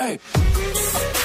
Hey.